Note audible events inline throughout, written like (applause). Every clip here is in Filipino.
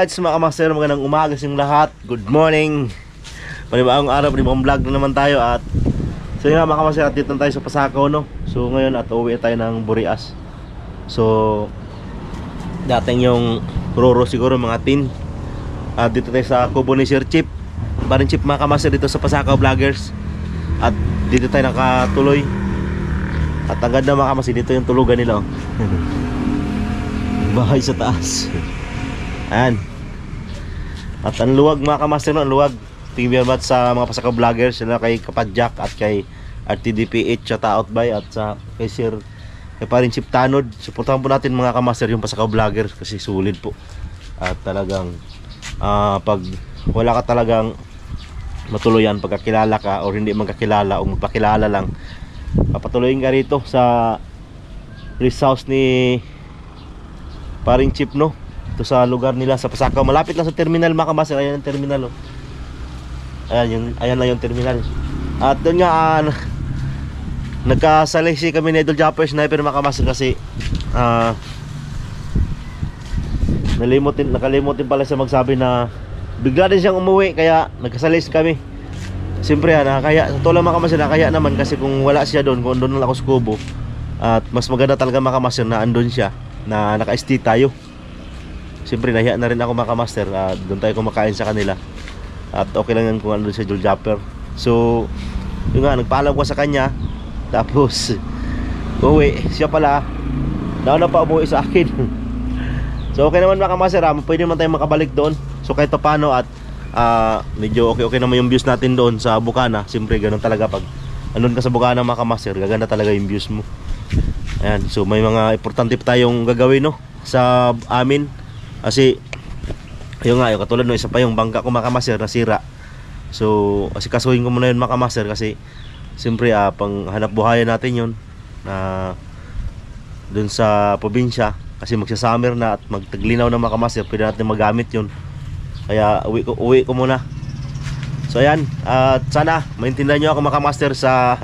Alright, mga kamaster, magandang umaga sa lahat. Good morning. Panibagong araw, panibagong vlog na naman tayo at so yun nga mga kamaster, at dito na tayo sa Pasakaw, no? So ngayon at uwi tayo ng Burias. So dating yung Roro siguro mga tin. At dito tayo sa Kubo ni Sir Chip. Parin Chip mga kamaster dito sa Pasakaw Vloggers. At dito tayo nakatuloy. At ang ganda mga kamaster, dito yung tulugan nila. Oh. (laughs) Bahay sa taas. (laughs) Ayan. At ang luwag mga kamaster no, ang luwag. Thank you very much sa mga pasaka vloggers, sila kay Kapadjak at kay RTDPH at Outby at sa kay Sir kay Parin Chip. Suportahan po natin mga kamaster yung pasaka vloggers kasi sulit po. At talagang ah, pag wala ka talagang matuluyan pagkakilala ka or hindi man kakilala o magpakilala lang papatuloyin ka rito sa rest house ni Paring Chip no ito sa lugar nila sa Pasakaw. Malapit lang sa terminal mga kamaster ayan ang terminal oh. ayan yung ayan lang yung terminal. At doon nga ah, (laughs) nagkasalisi kami ni Idol Japper Sniper mga kamaster kasi ah nalimutin nakalimutin pala siya magsabi na bigla din siyang umuwi kaya nagkasalis kami. Siyempre ah, nakakaya, sa tula mga kamaster, nakakaya naman kasi kung wala siya doon, kung doon lang ako sa kubo At mas maganda talaga mga kamaster na andun siya, na naka-stay tayo Siyempre nahiya na rin ako mga kamaster, uh, doon tayo kumakain sa kanila. At okay lang yan kung andun si Joel Japper. So, yun nga, nagpaalam ko sa kanya. (laughs) Tapos, uwi, siya pala Nauna pa umuwi sa akin. (laughs) So okay naman mga kamaster, ah, pwede naman tayo makabalik doon. So kahit pa paano at ah, medyo okay okay naman yung views natin doon sa Bukana. Siyempre ganun talaga pag andun ka sa Bukana mga kamaster, gaganda talaga yung views mo. Ayan, so may mga importante pa tayong gagawin no sa amin kasi ayun nga, yung katulad no, isa pa yung bangka ko mga kamaster nasira. So, kasi kasuhin ko muna yun mga kamaster kasi siyempre ah, pang hanap buhayan natin yun na dun sa probinsya kasi magsa-summer na at magtaglinaw na mga kamaster, pwede natin magamit yun. Kaya uwi ko, uwi ko muna. So ayan, at sana maintindihan niyo ako mga master sa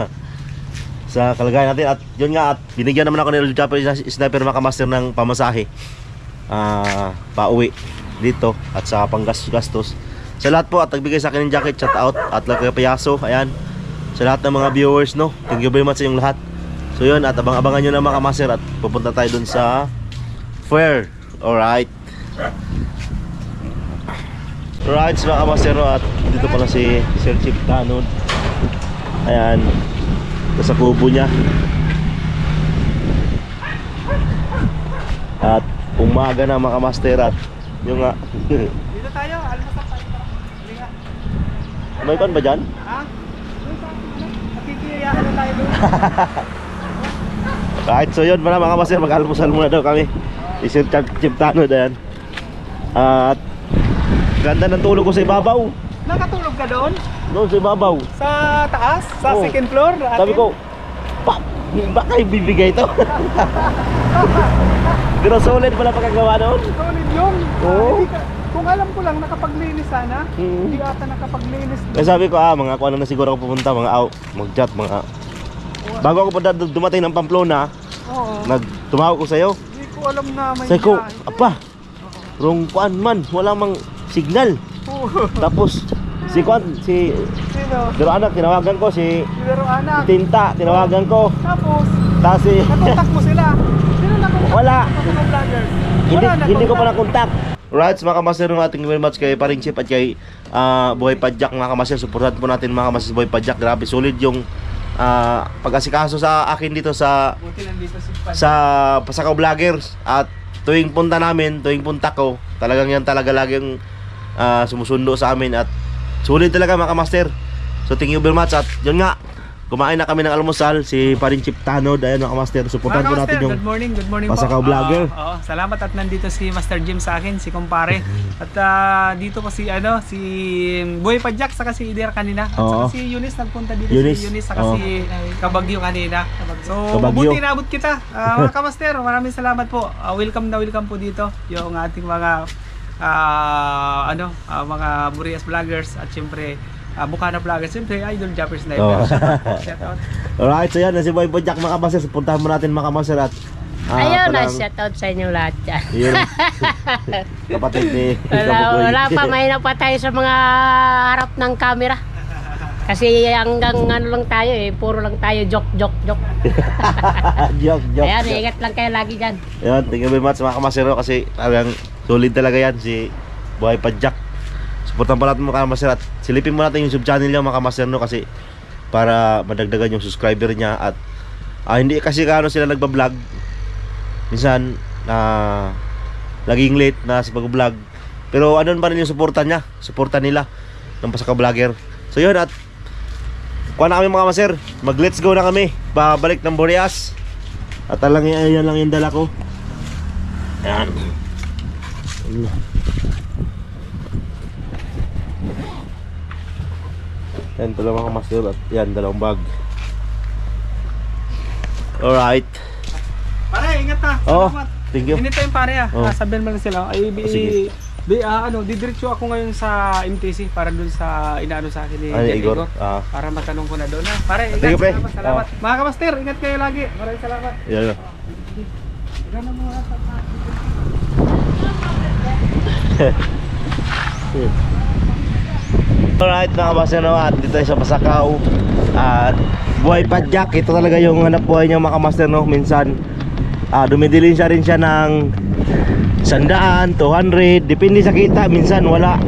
sa kalagayan natin at yun nga at binigyan naman ako ni Japper Sniper mga master ng pamasahe. Ah, pauwi dito at sa panggastos. Sa lahat po at nagbigay sa akin ng jacket, shout out at lang Payaso, ayan. Sa lahat ng mga viewers no, thank you very much sa inyong lahat. So yun at abang-abangan niyo na mga master at pupunta tayo dun sa fair. Alright. Right, mga kamasero at dito pala si Sir Chief Tanod. Ayan. Sa kubo niya. At umaga na mga kamaster at yung nga. (laughs) Dito tayo, almusal tayo. Halika. May kon ba dyan? Ha? Ano? Nakikiyayahan na tayo doon. (laughs) Right, so yun pala mga kamaster, mag-almusal muna daw kami. Si Sir Chief Tanod, ayan. At ganda ng tulog ko sa ibabaw. Nakatulog ka doon? Doon sa ibabaw. Sa taas? Sa Oo. second floor? Atin? Sabi ko, pa, baka ibibigay to. (laughs) Pero solid pala pagkagawa doon. Solid yun. Oo. Ah, ka- kung alam ko lang, nakapaglinis sana. Mhm. Hindi ata nakapaglinis. Kaya sabi ko, ah, mga kung ano na siguro ako pupunta, mga out, mag-chat, mga... Bago ako pa dumating ng Pamplona, Oo. nagtumawag ko sa'yo. Hindi ko alam na may Sabi ko, apa, wrong kuan man, wala mang signal. Oo. Tapos, si kuan, si Sino? Dero anak, tinawagan ko, si Pero anak. Tinta, tinawagan ko. Tapos, Tapos si... nakontak mo sila. (laughs) Wala. Mga vloggers. hindi, Wala, hindi ko pa na-contact. Right, mga kamaster ng ating very much kay Paring Chip at kay ah, Buhay Padjak mga kamaster. Supportan po natin mga kamaster Buhay Padjak. Grabe, solid yung ah, pag-asikaso sa akin dito sa sa Pasakaw Vloggers at tuwing punta namin, tuwing punta ko, talagang yan talaga laging ah, sumusundo sa amin at sulit talaga mga kamaster. So thank you very much at yun nga, kumain na kami ng almusal, si Paring Chip Tanod, ayun mga kamaster, supportan Mga po natin Master, yung good morning, good morning Pasakaw po. Vlogger. Oo, oo, salamat at nandito si Master Jim sa akin, si kumpare. (laughs) At ah, dito po si ano, si Boy Padjak saka si Ider kanina. At Oo. saka si Eunice nagpunta dito Eunice, si Eunice saka oo. si Kabagyo kanina. So, Kabagyo. mabuti naabot kita. Ah, (laughs) mga kamaster, maraming salamat po. Ah, welcome na welcome po dito yung ating mga ah, ano, ah, mga Burias vloggers at syempre ah, Bukana vloggers, syempre Idol Jappers na Oo. (laughs) Shout out. Alright, so yan, si Boy Bojack mga kamaster, puntahan mo natin mga kamaster at Ah, Ayun na, palang- shoutout sa inyo lahat dyan. Yun. (laughs) Kapatid ni Wala, wala pa, may na pa tayo sa mga harap ng camera. Kasi hanggang ano lang tayo eh, puro lang tayo joke, joke, joke. (laughs) joke, joke. Ayan, joke. ingat lang kayo lagi dyan. Yan, thank you very much mga kamasero kasi talagang solid talaga yan si Buhay Padjak. Supportan pa natin mga kamasero at silipin mo natin yung sub channel niya mga kamasero no, kasi para madagdagan yung subscriber niya at ah, hindi kasi kaano sila nagba-vlog. Minsan na laging late na sa pag-vlog. Pero ano pa rin yung suporta niya, suporta nila ng pasaka vlogger. So yun at kuha na kami mga maser, mag let's go na kami. Babalik ng Boreas. At alang yan lang yung dala ko. Yan. Yan, dalawang master at yan, dalawang bag. Alright. Pare, ingat ha. Oh, Salamat. thank you. Anytime pare ah. Oh. Ah, sabihan mo lang sila. Ay, bi, Oh, sige. bi, ah, ano, didiretso ako ngayon sa MTC para dun sa inaano sa akin ni Ay, Jen Igor. Ah, Para matanong ko na doon ha. Pare, ingat. Thank you, pre. Salamat. salamat. Mga kamaster, ingat kayo lagi. Maraming salamat. yan. Ganun mo ha. (laughs) Alright mga kabasero at dito sa Pasakaw. At buhay padyak Ito talaga yung hanap buhay niya mga kamaster no? Minsan ah, dumidilin siya rin siya ng Sandaan, 200 Depende sa kita, minsan wala.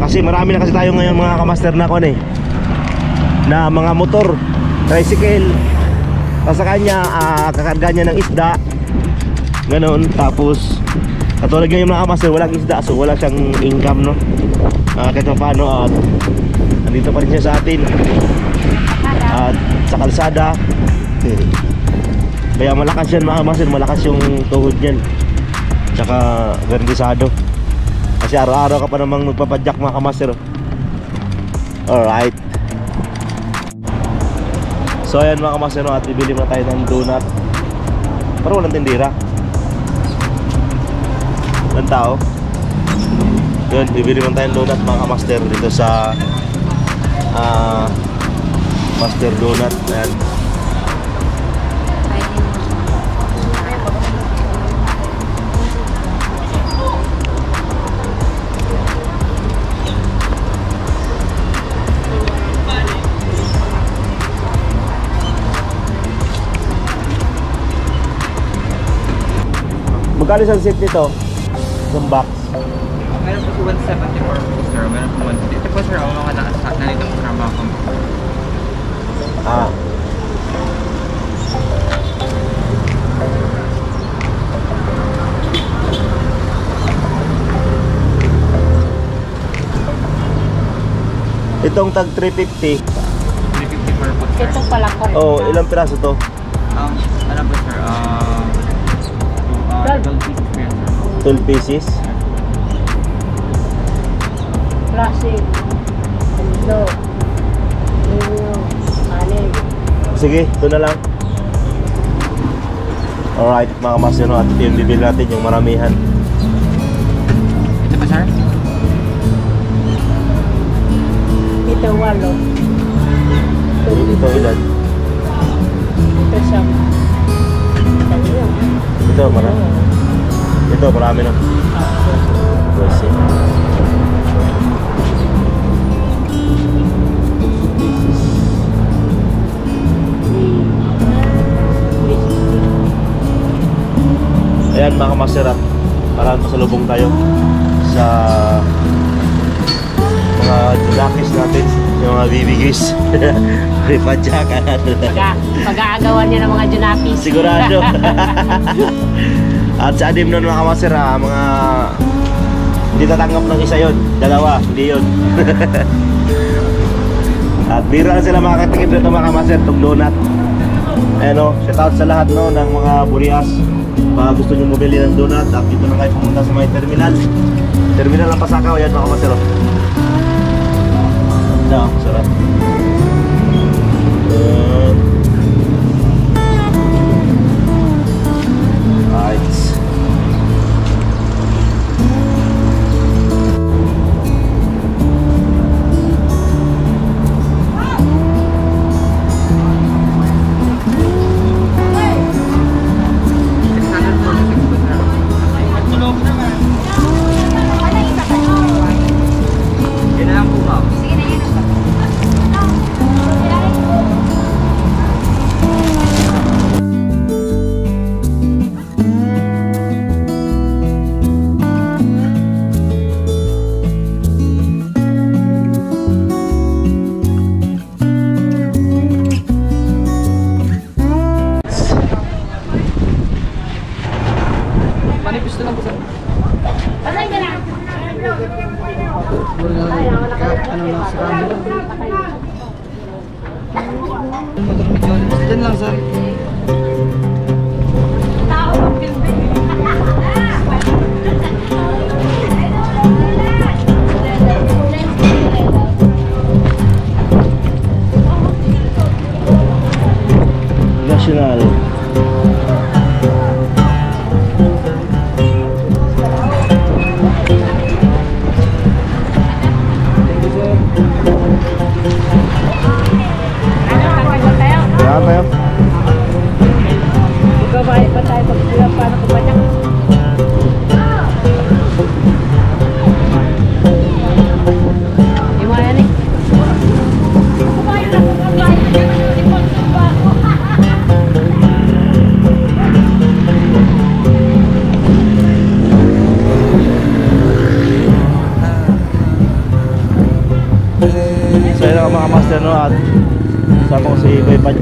Kasi marami na kasi tayo ngayon mga kamaster na kon eh Na mga motor, tricycle. Sa kanya, ah, kakarga niya ng isda. Ganon, tapos Katulad ngayon mga kamaster, walang isda So wala siyang income no uh, kahit pa paano at nandito pa rin siya sa atin. At sa kalsada. Kaya malakas yan mga masin malakas yung tuhod yan tsaka garantisado kasi araw-araw ka pa namang magpapadyak mga kamaster alright. So ayan mga kamaster no, at bibili muna tayo ng donut. Pero walang tindira walang tao yun, bibili man tayong donut mga kamaster dito sa ah Master Donut. Ayan. Magkano isang set nito? Isang. Meron po 174 po sir, meron po 150. Ito po sir, ang mga nasa nandito po sa mga kom- Ah. Itong tag 350. 350 per sir. Ito pala ko. Oh, ilang piraso to? Um, ano po sir, um, uh, 12 pieces po yan sir. 12 pieces. Ito. Ninyo. Anig. Sige, ito na lang. Alright, mga kamasino, at ito yung bibili natin yung maramihan. Ito po sir? Ito walo. Ito, Ito ilan? ito siyam. Ito marami. Ito, marami na. Let's see. Ayan mga kamaserat Para masalubong tayo Sa Mga junakis natin Yung mga bibigis Ripadyakan (laughs) Pag, pag-aagawan niya ng mga junapis. Sigurado. (laughs) At sa adim nun mga kamasera Mga Hindi tatanggap ng isa yon Dalawa, hindi yun. (laughs) At bira na sila makakatikip dito mga kamaser Itong donut Ayan o, shout out sa lahat no ng mga burias. Baka gusto nyo mabili ng donut At dito na kayo pumunta sa may terminal. Terminal ng Pasakaw, yan mga kamaser o Ganda,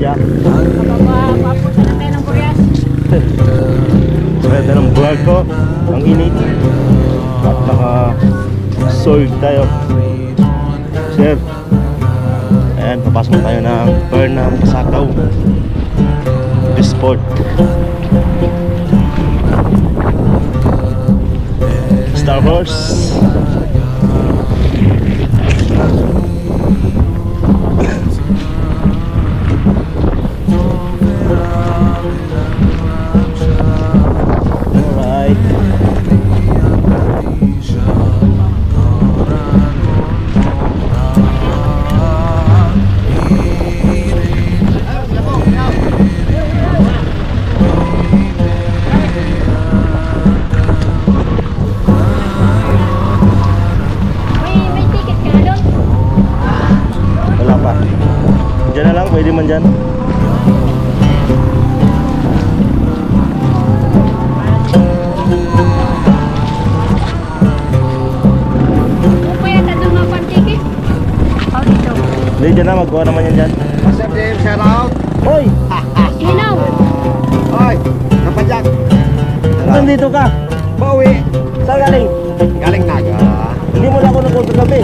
Padya. Papunta na tayo ng. So ganda ng vlog ko. Ang init. At naka sword tayo. Sir. Ayan, papasok tayo ng Burnham Pasakaw. Sport. Star Wars. O dito. Hindi, dyan na, magkuha naman yan dyan. Master Dave, shout out. Hoy! Hinaw. Hoy, kapadyak. Nandito ka! Bawi. Saan galing? Galing naga. Hindi mo na ako nakunta gabi.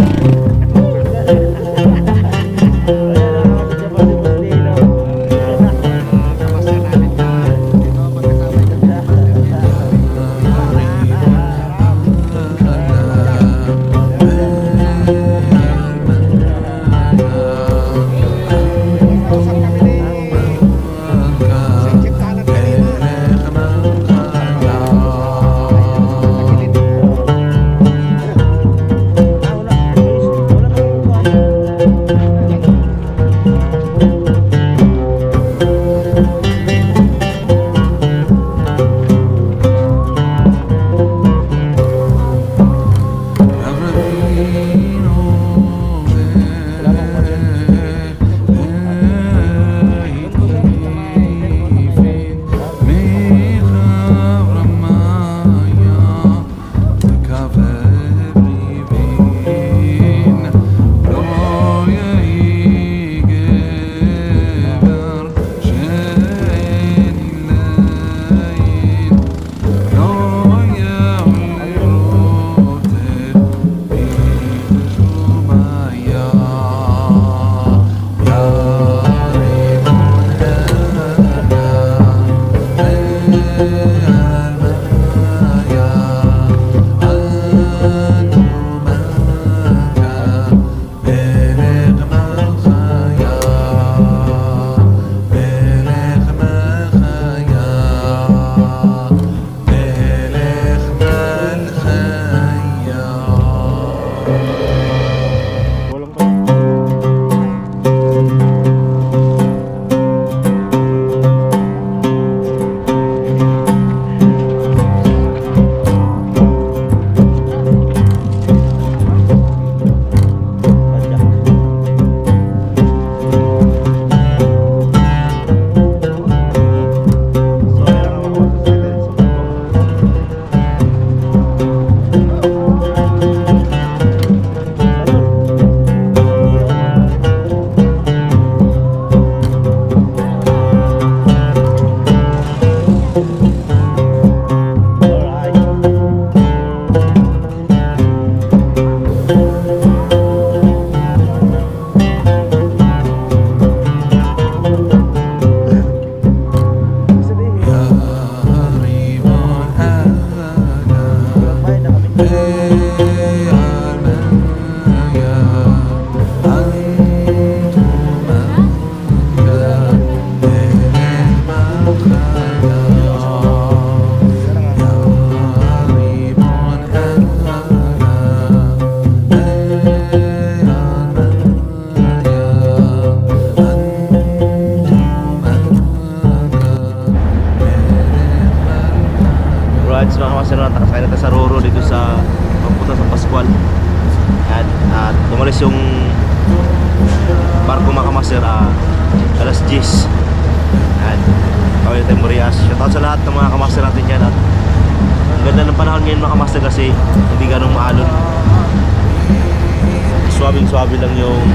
Yung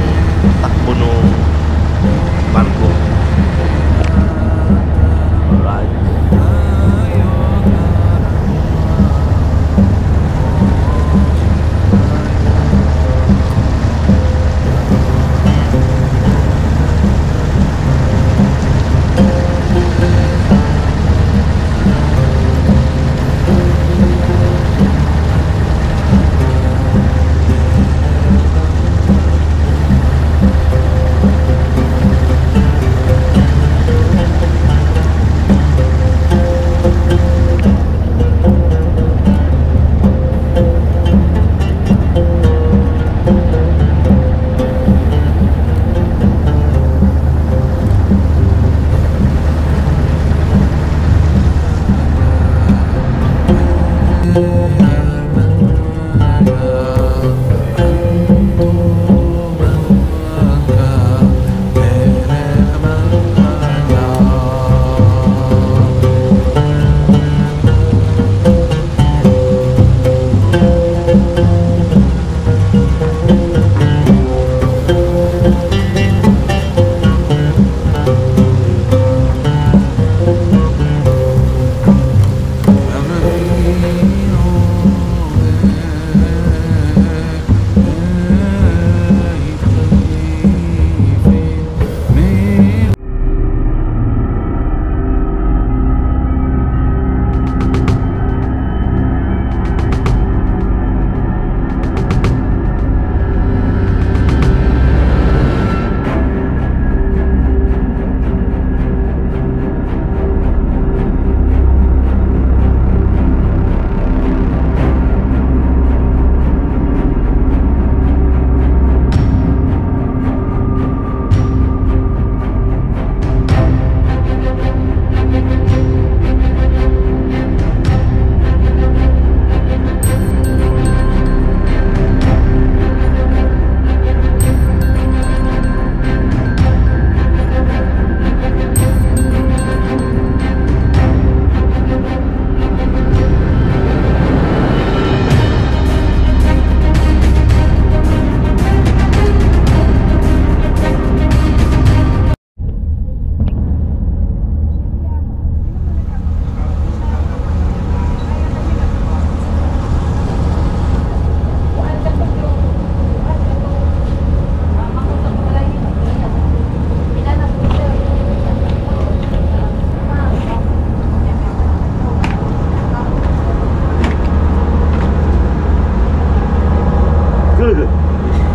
takbo ng barko.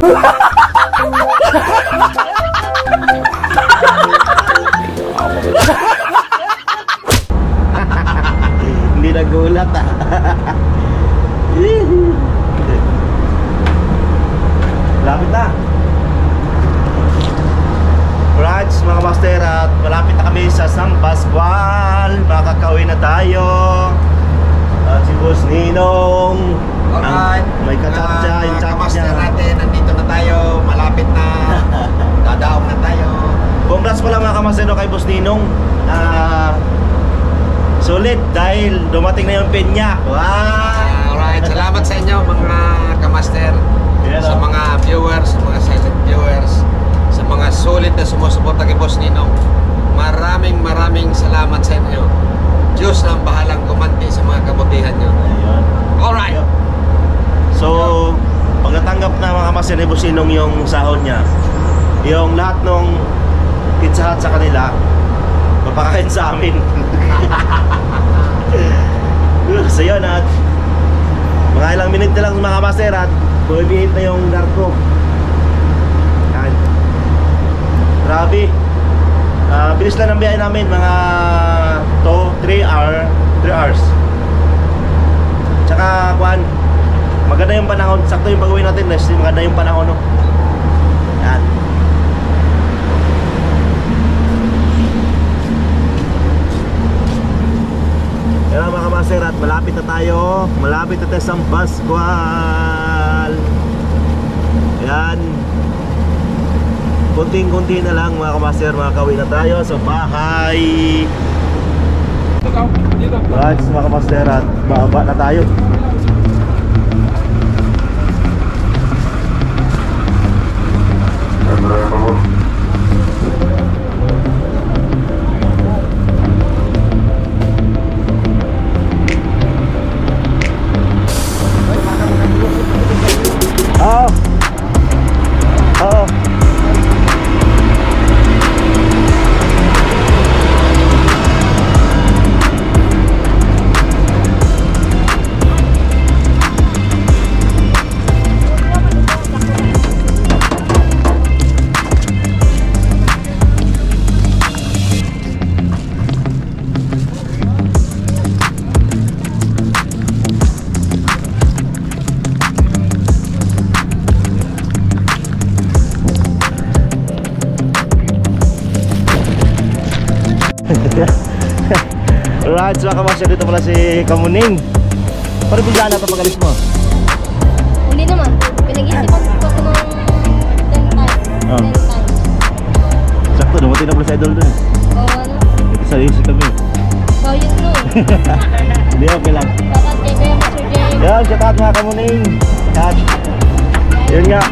Ha (laughs) ha! Ninong yung sahod niya, yung lahat nung kitsahat sa kanila, papakain sa amin. (laughs) so yun at mga ilang minute na lang mga master at bumibihit na yung darko. Yan. Grabe. Ah, bilis lang ang biyahe namin mga 2, 3 hour, 3 hours. Tsaka kuan, maganda yung panahon, sakto yung pag-uwi natin, Leslie, maganda yung panahon no. Yan. Ang mga kamaster at malapit na tayo Malapit na tayo sa Pascual Yan Kunting-kunti na lang mga kamaster, mga kawi na tayo sa bahay. Right, mga kamaster at bababa na tayo. Right, so kamasya dito pala si Kamuning. Paano bigla na ito pag-alis mo? Hindi naman. Pinag-isipan ko ako ng 10 times. Ah. 10 times. Sakto, dumating na pala sa idol dun. O ano? Sa isip kami. So yun no. (laughs) Hindi, okay lang. Dapat kay Kuya Mr. Jay. Yan, shout out mga Kamuning. Yan. Yun nga.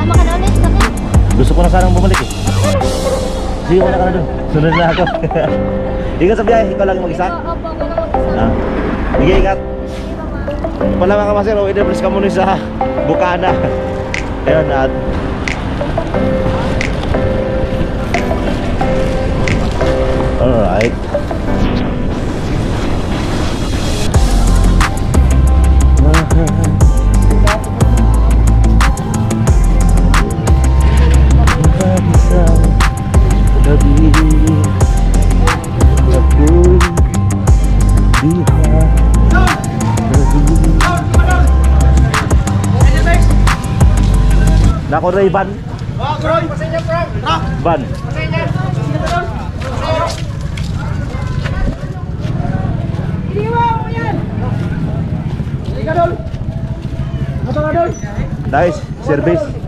Tama ka na ulit sa akin. Gusto ko na sanang bumalik eh. Sige, wala ka na dun. Sunod na ako. (laughs) Ingat sa biyahe, ikaw lang mag-isa. Oo, Ah. Sige, ingat. Pala mga kamasero, in-press ka muna sa Bukana. (laughs) Ayun, at Alright. Nako Ray Van. Van. Nice service.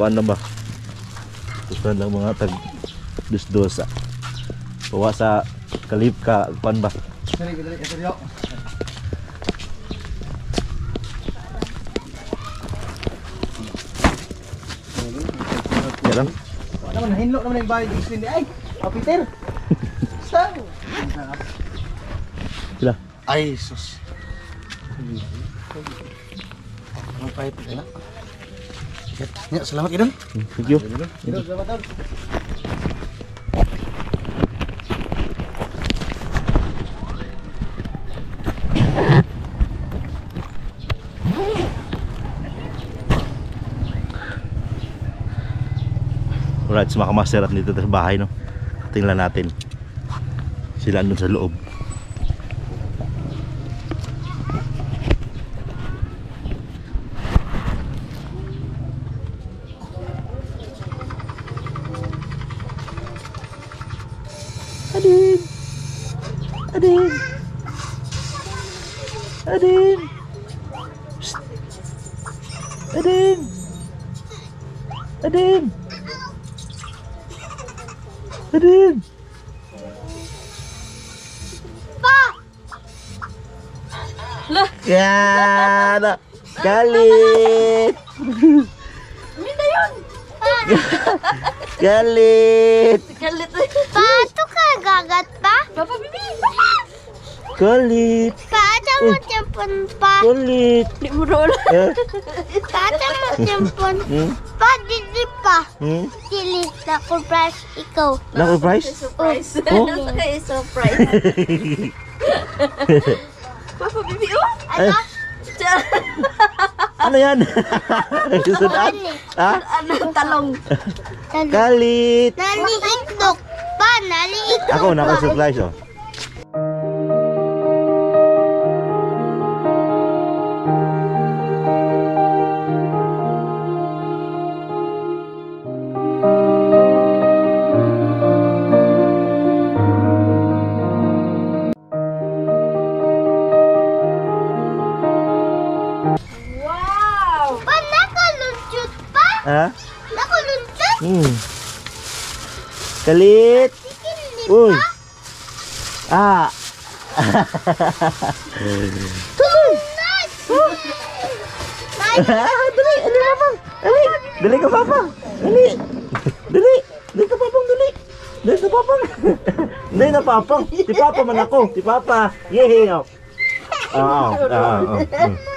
Kuan na ba? Gusto lang mga tag dos-dosa. Bawa sa kalip ka, kuan ba? Dali, dali. Yan lang. Wala naman, hinlo naman yung bahay. Hindi, ay, Peter. Saan? Sila. Ay, sus. Ang pahit ka na. Ya, salamat Idol. Thank you. Idol, salamat Idol. Alright, so dito sa bahay no. Tingnan natin. Sila andun sa loob. Adin! Adin! Psst! Adin! Adin! Adin! Pa! Yan! Galit! Galit! Pato ka gagat pa? Papa Bibi! Galit! Pato mo tiyampon pa? Galit! Di mo rola. Eh? Pato mo tiyampon Hmm? pa? Didi pa. Hmm? Sili na surprise ikaw. Nako price? Surprise. Oh? (laughs) surprise. (laughs) Papa Bibi, oh! Ano? Ano yan? Susunod? Ha? Ano? Talong. Galit! Naliitlog pa, naliitlog Ako, nako surprise oh. Galit! Uy! Ah! dali! Dali papang! Dali! Dali ka papang! Dali! Dali! Dali ka papang! Dali! Dali ka papang! Dali na papang! Si papa man ako! Si papa! Ah, ah, ah, ah.